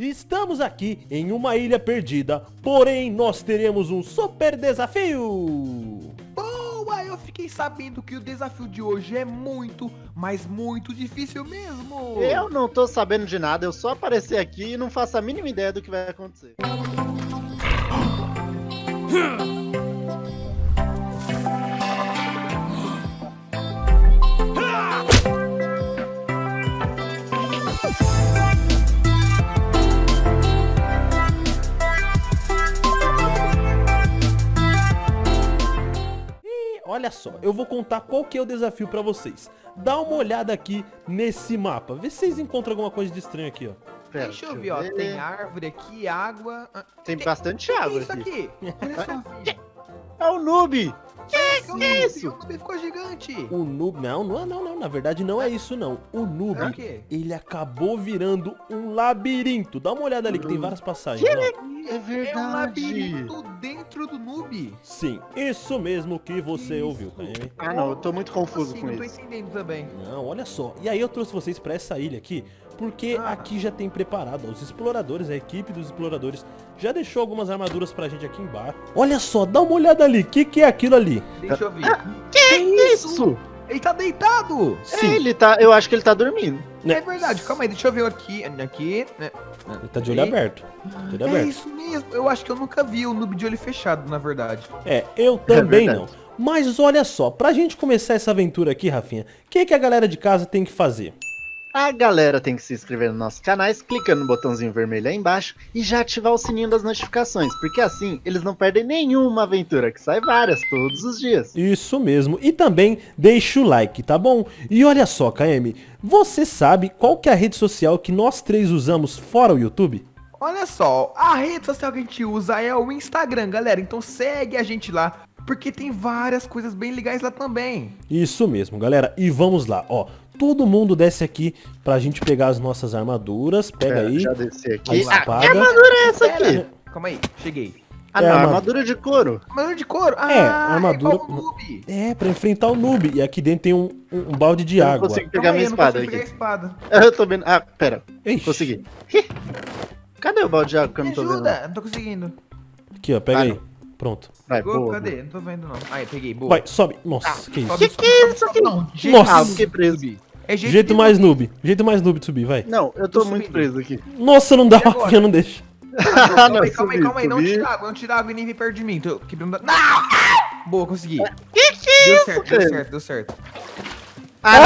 Estamos aqui em uma ilha perdida, porém nós teremos um super desafio. Boa, eu fiquei sabendo que o desafio de hoje é muito, mas muito difícil mesmo. Eu não tô sabendo de nada, eu só apareci aqui e não faço a mínima ideia do que vai acontecer. olha só, eu vou contar qual que é o desafio pra vocês. Dá uma olhada aqui nesse mapa, vê se vocês encontram alguma coisa de estranho aqui, ó. Pera, Deixa eu ver, ó. Tem árvore aqui, água. Ah, Tem que- bastante que é água isso aqui. aqui? Olha só. É o noob! Que que é isso? O noob ficou gigante. O noob, não, não, não, não, na verdade não é isso não. O noob, É o quê? ele acabou virando um labirinto. Dá uma olhada ali que tem várias passagens. É É um verdade! labirinto dentro do noob. Sim, isso mesmo que você ouviu, KM. Ah não, eu tô muito confuso Assim, com não tô isso. entendendo também. Não, olha só. E aí eu trouxe vocês pra essa ilha aqui, porque Ah. aqui já tem preparado. ó, Os exploradores, a equipe dos exploradores, já deixou algumas armaduras pra gente aqui embaixo. Olha só, dá uma olhada ali. O que, que é aquilo ali? Deixa eu ver. Que isso? Ele tá deitado. Sim, Ele tá, eu acho que ele tá dormindo. né? É verdade, calma aí, deixa eu ver aqui. Aqui. né? Ele tá de olho E- aberto. De olho É aberto. isso mesmo. Eu acho que eu nunca vi o noob de olho fechado, na verdade. É, eu também não. verdade. Mas olha só, pra gente começar essa aventura aqui, Rafinha, o que, que a galera de casa tem que fazer? A galera tem que se inscrever nos nossos canais, clicando no botãozinho vermelho aí embaixo e já ativar o sininho das notificações, porque assim eles não perdem nenhuma aventura, que sai várias todos os dias. Isso mesmo. E também deixa o like, tá bom? E olha só, KM, você sabe qual que é a rede social que nós três usamos fora o YouTube? Olha só, a rede social que a gente usa é o Instagram, galera. Então segue a gente lá, porque tem várias coisas bem legais lá também. Isso mesmo, galera. E vamos lá, ó. Todo mundo desce aqui pra gente pegar as nossas armaduras. Pega Pera, aí. Já desci aqui. Ah, que armadura é essa aqui? Pera, calma aí, cheguei. Ah, É não, arma- armadura de couro. Armadura de couro? Ah, É, armadura- É. É, pra enfrentar o noob. E aqui dentro tem um, um- um balde de Eu não água. consigo Calma pegar aí, minha eu não espada consigo aqui. pegar a espada. Eu tô vendo. Ah, pera. Ixi. Consegui. Cadê o balde de água que eu Me não tô vendo? ajuda, não tô conseguindo. Aqui, ó. Pega Ah, aí. Pronto. Vai, Pegou? boa. Cadê? Não tô vendo não. Aí, peguei, boa. Vai, sobe. Nossa, que isso. Sobe, Que sobe, que é sobe, isso sobe, aqui? Não, jeito Nossa. Ah, fiquei preso. É jeito, Jeito mais subir. noob. Jeito mais noob de subir, vai. Não, eu tô Tô muito subindo. preso aqui. Nossa, não dá, E? Rafinha, não deixa. Ah, Calma aí, calma aí, calma aí. Não tira água, não tira água e nem vem perto de mim. Tô quebrando. Não! Boa, consegui. Que que é Deu isso, certo, deu certo, deu certo. Ah,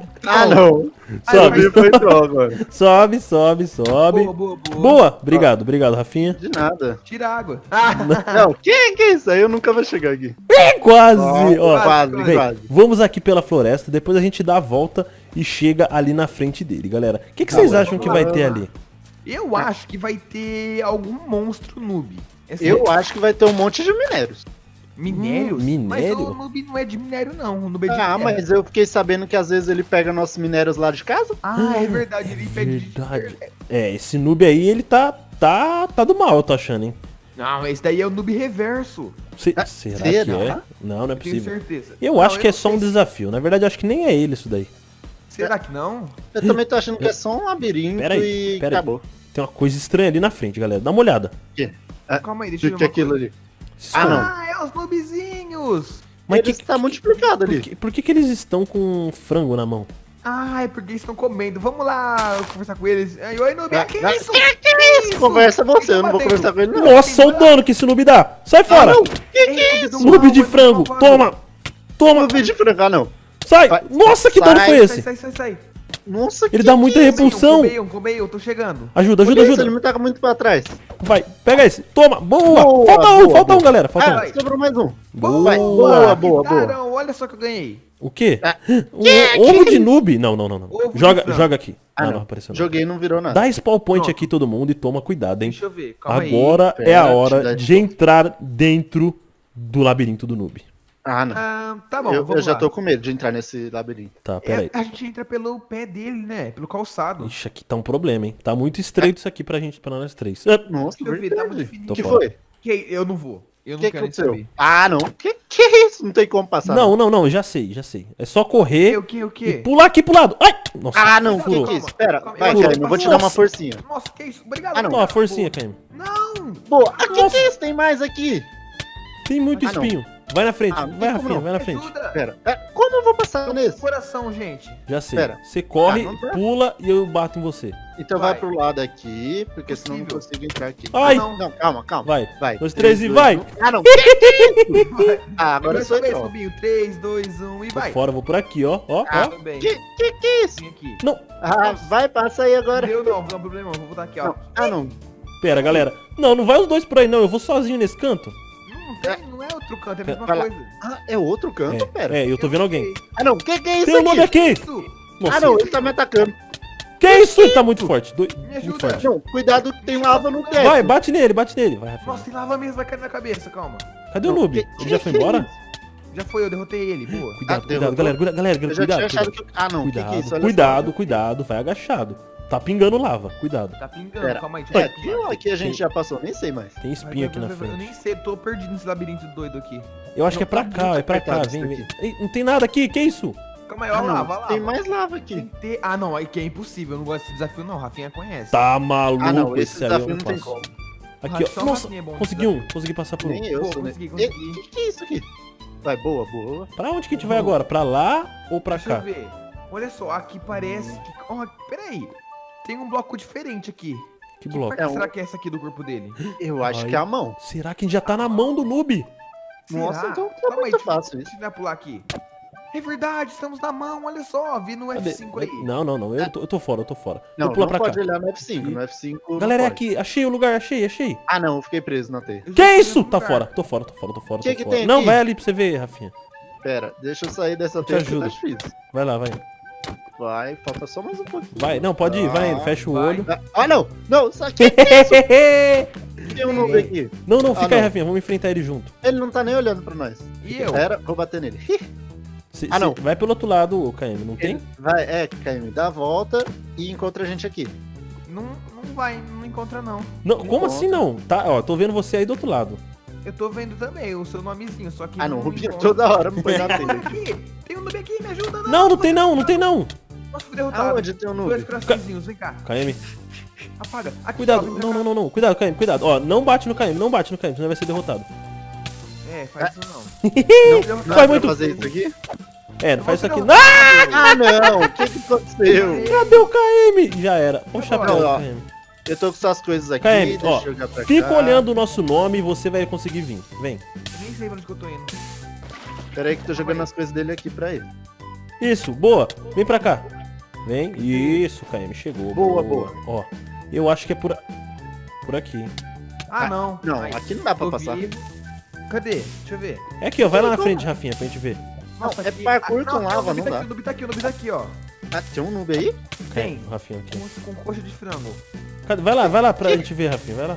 não. Ah, não. Sobe. Foi troll agora. Sobe, sobe, sobe. Boa, boa, boa. Boa, obrigado, obrigado, Rafinha. De nada. Tira água. Ah, Não, que que é isso aí? Eu nunca vou chegar aqui. É quase, Ó, ó. quase, Vem, quase. vamos aqui pela floresta, depois a gente dá a volta e chega ali na frente dele, galera. O que, que Tá vocês acham que vai ter ali? eu acho que vai ter algum monstro noob. É Eu acho que vai ter um monte de minérios. Minérios? Hum, minério? Mas o noob não é de minério, não. O noob é de Ah, minério. mas eu fiquei sabendo que às vezes ele pega nossos minérios lá de casa. Ah, é verdade. Ele pede... Verdade. É, esse noob aí, ele tá, tá, tá do mal, eu tô achando, hein? Não, esse daí é o noob reverso. Se- Ah, será, será? que é? Não, não é Tenho possível. certeza. Eu Não, acho que é só um desafio. Na verdade, eu acho que nem é ele isso daí. Será que não? Eu também tô achando que é só um labirinto Pera aí, e pera aí. acabou. Tem uma coisa estranha ali na frente, galera. Dá uma olhada. O quê? Ah, Calma aí, O deixa eu que ver é uma aquilo coisa. ali? Ah, não. Ah, é os noobzinhos. Mas Ele que, tá multiplicado por, ali. que, por que que eles estão com frango na mão? Ah, é porque eles estão comendo. Vamos lá conversar com eles. Ai, oi, noob. Ah, que vai. isso? Que isso? Conversa você, eu não vou batendo? conversar com ele não. Nossa, olha o dano que esse noob dá! Sai fora! Ah, não. Que que é isso? noob de é frango! Toma! Toma! No vídeo de frango, ah, não. Sai! Nossa, que Sai, dano foi Sai, esse? sai, sai, sai. Nossa, Ele que dá muita que é isso? repulsão. Combei um, combei um, tô chegando. Ajuda, ajuda, isso, Ele ajuda! me taca muito pra trás. Vai, pega esse! Toma! Boa! Boa, falta um, boa, falta um, boa. galera! Falta Ah, um! sobrou mais um. Boa. Vai, boa, boa, boa. Olha só que eu ganhei. O quê? Ah, Um ovo de noob? Não, não, não, não. Joga, joga aqui. Ah, não, não. apareceu. Joguei não virou nada. Dá spawn point Pronto. aqui todo mundo e toma cuidado, hein? Deixa eu ver. Calma aí. Agora é Pera, a hora de entrar dentro do labirinto do noob. Ah, não. Ah, tá bom, eu, vamos eu já lá. tô com medo de entrar nesse labirinto. Tá, pera aí. É, a gente entra pelo pé dele, né? Pelo calçado. Ixi, aqui tá um problema, hein? Tá muito estreito isso aqui pra gente, pra nós três. Nossa, eu ver, tá muito fininho. Que foi? Que eu não vou. Eu O não que, que quero aconteceu? saber. Ah, não. Que que é isso? Não tem como passar. Não, não, não, já sei, já sei. É só correr O que, o e que? pular aqui pro lado. Ai! Nossa, Ah, não. O que, furou. que é isso? Pera, Calma, vai. Caio, eu vou te dar uma forcinha. Nossa, que isso? Obrigado. Ah, não. Ó, a forcinha, Caio. Não! Boa. Ah, que que é isso? Tem mais aqui. Tem muito Ah, não. espinho. Vai na frente, Ah, não vai, Rafinha, não. vai na frente. ajuda. Pera, pera, como eu vou passar nesse? Coração, gente. Já sei. Pera. Você corre, Ah, não pula e eu bato em você. Então vai, Vai. pro lado aqui, porque senão eu não consigo entrar aqui. Ai! não. Não, calma, calma. Vai. Vai. Dois, três e dois, vai. um. Ah, não. Que que é. Ah, agora sou eu. Rubinho. 3, 2, 1 e Tô vai. fora, vou por aqui, ó. Ó, Ah, ó. Que que que é isso? Aqui. Não, Ah, vai, passa aí agora. Deu não, não problema. Vou botar aqui, ó. Não. Ah, não. pera, galera. Não, não vai os dois por aí, não. Eu vou sozinho nesse canto. Não tem, não é outro canto, é a mesma lá. coisa. Ah, é outro canto, pera. É, eu tô vendo alguém. Ah, não. Que que é isso Tem um nome aqui? Nossa, Ah, não, ele tá me atacando. que isso? Ele tá muito forte. Doi- me Muito ajuda. forte. Não, cuidado que tem lava no teto. Vai, bate nele, bate nele. Vai. Nossa, tem lava mesmo, vai cair na cabeça, calma. Cadê o Não, noob? que- Ele já foi é embora? Já foi, eu derrotei ele, boa. Cuidado, Ah, cuidado, derrotou? galera, galera, Eu já cuidado, tinha cuidado. que... Ah, não. Que que é Cuidado, isso? Olha cuidado, só. cuidado, vai agachado. Tá pingando lava, cuidado. Tá pingando, Pera. calma aí. É, eu aqui ou aqui a gente já passou? Nem sei mais. Tem espinho aqui na Eu frente. nem sei, tô perdido nesse labirinto doido aqui. Eu acho que é pra tá cá, é pra cá, apertado vem, isso vem. Ei, Não tem nada aqui, que isso? Calma aí, Ah, ó, não, lava, lava. Tem mais lava aqui. Ter- Ah, não, aí que é impossível. Eu não gosto desse desafio, não. Rafinha conhece. Tá maluco, Ah, não, esse esse aí eu desafio não não tem passo. como. Aqui, Ah, só ó. Nossa, Rafinha é bom consegui um, consegui passar por um. Nem eu sou, né? consegui, E- consegui. Que que é isso aqui? Vai, boa, boa. Pra onde que a gente vai agora? Pra lá ou pra Deixa eu cá? ver. Olha só, aqui parece que... Ó, peraí. Tem um bloco diferente aqui. Que Que bloco? parte É um- será que é essa aqui do corpo dele? Eu acho Ai. que é a mão. Será que a gente já tá na mão do noob? Nossa, então tá Calma aí, muito eu- fácil isso. Deixa eu pular aqui. É verdade, estamos na mão, olha só. Vi no Cadê? F5 aí. Não, não, não. Eu tô, eu tô fora, eu tô fora. Não, Vou pular não pra pode cá. olhar no F5. Aqui. No F5 não Galera, é aqui. Achei o lugar, achei, achei. Ah, não, eu fiquei preso na já Que isso? Tá fora. Tô fora, tô fora, tô fora, Que tô que fora. tem Não, aqui? vai ali pra você ver, Rafinha. Pera, deixa eu sair dessa que tá difícil. Vai lá, vai. Vai, falta só mais um pouquinho. Vai, não, pode ir, vai indo, fecha o vai. olho. Ah, ah, não! Não, só que tem um noob aqui. não, não, Ah, fica aí, não. Rafinha, vamos enfrentar ele junto. Ele não tá nem olhando pra nós. E eu? Pera, vou bater nele. Cê- Ah, não. Vai pelo outro lado, KM, não tem? Vai, é, KM, dá a volta e encontra a gente aqui. Não, não vai, não encontra não. Não, como Encontra. assim não? Tá, ó, tô vendo você aí do outro lado. Eu tô vendo também o seu nomezinho, só que Ah, não, o Rubinho encontra. toda hora me põe na Tem um teia. noob aqui, tem um noob aqui, me ajuda não. Não, não tem não, não tem não. Nossa, fui derrotado. Aonde tem um Dois noob? coraçõezinhos, vem cá. KM, Apaga. Aqui, ó, cuidado. pra Não, não, não, não. Cuidado, KM, cuidado. Ó, não bate no KM, não bate no KM, senão vai ser derrotado. É, faz isso não. Não, não pra muito- fazer isso aqui? É, não faz isso aqui. não- Ah! Não! O que que aconteceu? Cadê o KM? Já era. Ó o chapéu, Ó, ó. KM. Eu tô com essas coisas aqui, KM, deixa ó, eu jogar pra Fica cá. olhando o nosso nome e você vai conseguir vir. Vem. Eu nem sei pra onde que eu tô indo. Pera aí que eu tô jogando as coisas dele aqui pra ele. Isso, boa. Vem pra cá. Vem. Isso, KM, chegou. Boa, boa. Ó, eu acho que é por, a- por aqui. Ah, Ah, não. Não, Ai, aqui não dá pra passar. vivo. Cadê? Deixa eu ver. É aqui, ó. Vai lá na frente, Rafinha, pra gente ver. Não, é aqui- parkour Ah, com não, lava, o não noob tá dá. aqui, O noob tá aqui, o noob tá aqui, ó. Ah, tem um noob aí? Tem. O Rafinha aqui. Com, com coxa de frango. Cadê? Vai lá, vai lá pra gente ver, Rafinha. Vai lá.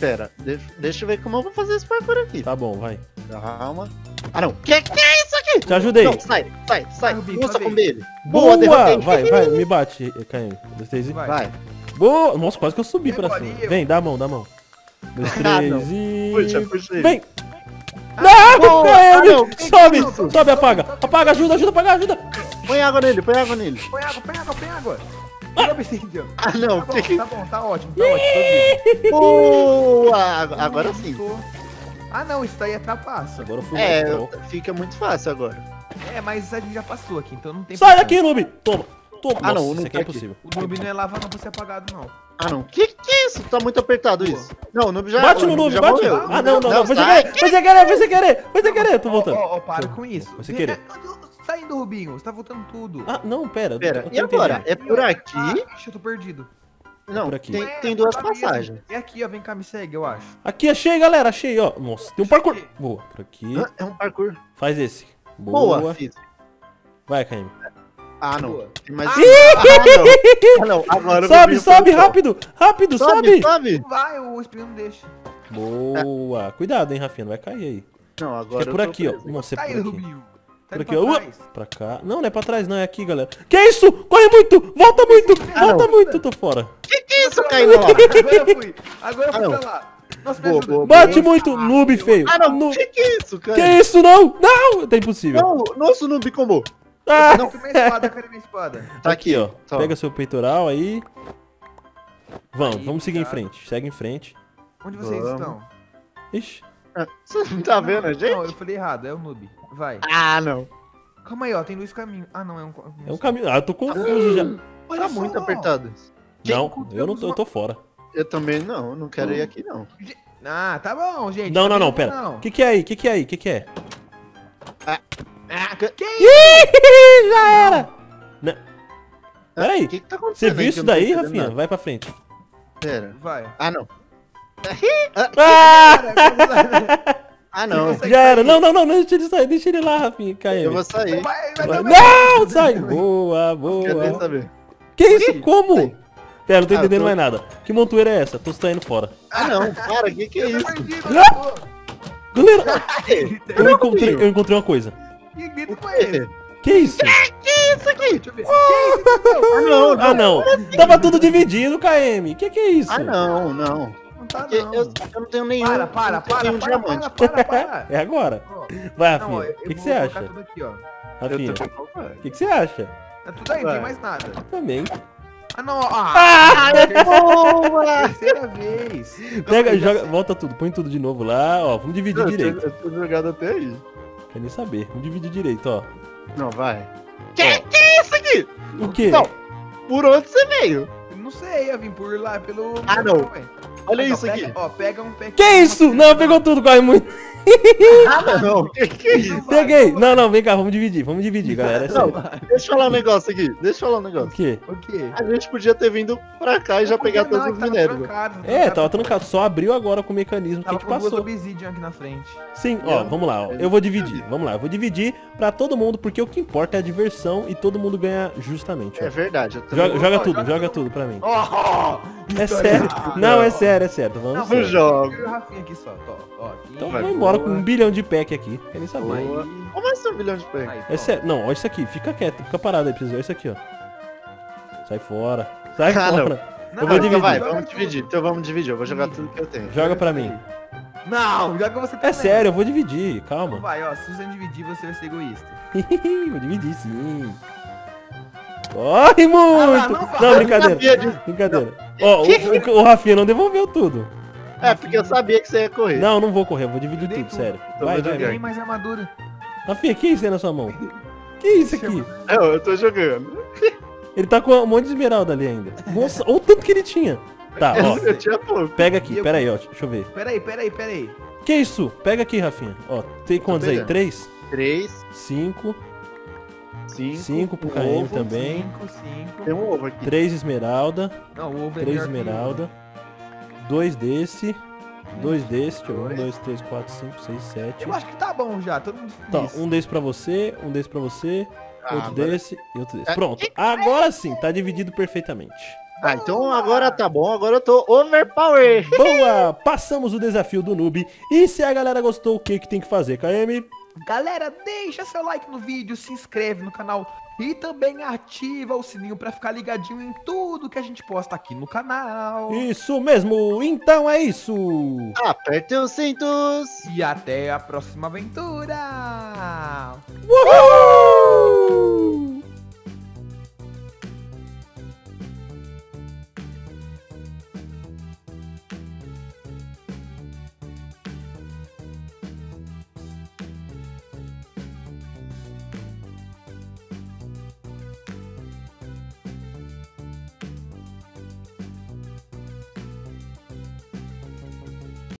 Pera, deixa, deixa eu ver como eu vou fazer esse parkour aqui. Tá bom, vai. Calma. Ah, não. Que que é isso aqui? Te ajudei. Não, sai, sai, sai. Sobe com aí. dele. Boa! derrotei. Vai, vai, me bate, KM. Dois, três e... Vai. Vai. Boa! Nossa, quase que eu subi E pra cima. eu? Vem, dá a mão, dá a mão. Dois, Ah, não. três e... Puxa, puxa ele. Vem! Não, boa! Ah, não. KM! Sobe! Sobe, apaga! Apaga, ajuda, ajuda, apaga, ajuda! Põe água nele, põe água nele. Põe água, põe água, põe água. Ah. Obsidian. Ah, não. Tá que que... bom, tá bom, tá ótimo, tá ótimo. Boa! Agora sim. Ah, não, isso daí é trapaça. Agora eu fui É, fica muito fácil agora. É, mas a gente já passou aqui, então não tem Sai daqui, noob! Toma! Toma! Ah, não, Nossa, não isso aqui tá é aqui. impossível. O noob não é lava não pra ser apagado, não. Ah, não. Que que é isso? Tá muito apertado Boa. isso. Não, o noob já Bate no noob, já bate! morreu. Ah, não, não, não, foi sem sai. querer! Foi sem querer, foi sem querer! Foi sem querer, tô Ó, voltando. Ó, ó, para com isso. Foi sem querer. Saindo, Rubinho, você tá voltando tudo. Ah, não, pera. Pera, e agora? entendendo. É por aqui? Ah, ixi, eu tô perdido. Não, por aqui. tem, É, tem duas tá passagens. É aqui, ó, vem cá, me segue, eu acho. Aqui, achei, galera, achei, ó. Nossa, tem um parkour. Boa, por aqui. Ah, É um parkour. Faz esse. Boa, Boa. fiz. Vai, KM. Ah, não. Boa. Tem mais... Ah, Ah, não. Ah, não. Agora Sobe, sobe, rápido! Rápido, Sobe, sobe! vai, o espinho não deixa. Boa. Cuidado, hein, Rafinha, não vai cair aí. Não, Acho agora que é por eu tô aqui, ó. preso. Nossa, é Tá por aqui. Rubinho. Tá Por aqui, ó. pra. Pra cá. Não, não é pra trás, não, é aqui, galera. Que isso? Corre muito! Volta muito! Ah, Volta não. muito! Tô fora. Que que é isso caindo lá? Agora eu fui. Agora eu Ah, fui não. pra lá. Nossa, Boa, boa, Bate Nossa, muito, noob feio. Ah, não. Nu- Que que é isso, cara? Que isso, não? Não, tá impossível. Não, nosso noob combo. Ah, Não, minha espada, cadê minha espada? Tá aqui, ó. Só. Pega seu peitoral aí. Vamos, Aí, vamos seguir em cara. frente. Segue em frente. Onde vocês Vamos. estão? Ixi. Ah, Você não tá vendo a Não, gente? eu falei errado, é o noob. Vai. Ah, não. Calma aí, ó, tem dois caminhos. Ah, não, é um... É um caminho. Ah, eu tô confuso já. Olha Tá só. muito apertado. Não, eu não tô, eu tô fora. Eu também não, eu não quero ir aqui não. Ah, tá bom, gente. Não, não, não, pera. Não. O que que é aí? O que que é aí? O que que é? Ah, que... Ih, já era! Né? Peraí, O que que tá você viu isso não daí, Rafinha? nada? Vai pra frente. Pera. Vai. Ah, não. Ah! Ah, não. Já era. Não, não, não, não, deixa ele sair, deixa ele lá, Rafinha, Eu KM. vou sair. Vai, vai Vai. também. Não, sai! Boa, boa. saber. Que isso? Como? Pera, não tô Ah, eu entendendo tô- mais nada. Que montoeira é essa? Tô saindo fora. Ah, não. Para, que que é Eu isso? Ah! eu Galera, eu encontrei, eu encontrei uma coisa. Que grito foi esse? Que isso? Isso aqui. Deixa eu ver. Que isso, meu? Ah, não. Ah, não. Tava tudo dividido, KM. Que que é isso? Ah, não, não. Não tá, não. Eu, eu não tenho nenhum. Para, para, para, nenhum para, diamante. para, para, para. É agora. Ó, Vai, ó, Rafinha. O que, você acha? tudo aqui, ó. Rafinha, o que, que você acha? Tá tudo aí, não tem mais nada. Também. Ah, não, ó. Ah! Boa! Terceira vez. Pega, joga, sei. volta tudo, põe tudo de novo lá, ó. Vamos dividir Eu direito. tô- eu tô jogado até aí. Quer nem saber. Vamos dividir direito, ó. Não, vai. Que que é isso aqui? O quê? Não. Por onde você veio? Eu não sei, eu vim por lá pelo. Ah, não. Ué. Olha isso pega- aqui. Ó, pega um pé. Que isso? Não, pegou tudo, corre muito. Ah, não. Que que é isso? Peguei. Não, não, vem cá, vamos dividir. Vamos dividir, galera. É Não, sério. deixa eu falar um negócio aqui. Deixa eu falar um O negócio. quê? O quê? A gente podia ter vindo pra cá e já pegar Não, todos os tava minérios. trancado, É, tava trancado. Só abriu agora com o mecanismo que a Tava gente passou. obsidian aqui na frente. Sim, ó, vamos lá, ó. Eu vou dividir. Vamos lá, eu vou dividir pra todo mundo, porque o que importa é a diversão e todo mundo ganha justamente, É ó. verdade. Eu também Joga, joga tudo, joga joga tudo. pra mim. Ó! É sério. Não, é sério, é sério. Vamos Não sério. jogo. Eu e o Rafinha aqui só, ó. ó aqui. Então Vai, vamos embora com um bilhão de pack aqui. Quer nem saber. Boa. Como é esse um bilhão de pé? Aí, É sério. Não, olha isso aqui. Fica quieto, fica parado aí, precisa ver isso aqui, ó. Sai fora. Sai Ah, não. fora. Não, Eu vou então dividir. vai, vamos dividir. Então vamos dividir. Eu vou jogar tudo que eu tenho. Joga pra mim. Não, joga você É também. sério, eu vou dividir. Então Calma. vai, ó. Se você não dividir, você vai ser egoísta. vou dividir sim. Corre muito! Ah não, não vai. brincadeira. Brincadeira. Ó, o, o, o Rafinha não devolveu tudo. É, porque eu sabia que você ia correr. Não, não vou correr, eu vou dividir tudo, tudo. sério. Então Vai, vai, jogar. vai. Mais armadura. Rafinha, que isso aí na sua mão? Que isso aqui? Eu, eu tô jogando. Ele tá com um monte de esmeralda ali ainda. Nossa, olha o tanto que ele tinha. Tá, ó. Eu tinha pouco. Pega aqui, E eu- pera aí, ó. Deixa eu ver. Peraí, peraí, peraí. Que isso? Pega aqui, Rafinha. Ó, tem quantos aí? Três? Três, Cinco. cinco. Cinco pro um KM ovo. também. Cinco, cinco. Tem um ovo aqui. Três esmeralda. Não, o ovo é Três esmeralda. Dois desse. Dois desse. Deixa eu ver. Um, dois, três, quatro, cinco, seis, sete. Eu acho que tá bom já, todo mundo Tá, feliz. um desse pra você, um desse pra você, Ah, outro agora- desse e outro desse. Ah, Pronto. Agora sim, tá dividido perfeitamente. Ah, então agora tá bom. Agora eu tô overpower. Boa! Passamos o desafio do noob. E se a galera gostou, o que que tem que fazer, KM? Galera, deixa seu like no vídeo, se inscreve no canal e também ativa o sininho pra ficar ligadinho em tudo que a gente posta aqui no canal. Isso mesmo! Então é isso! Apertem os cintos. E até a próxima aventura! Uhul!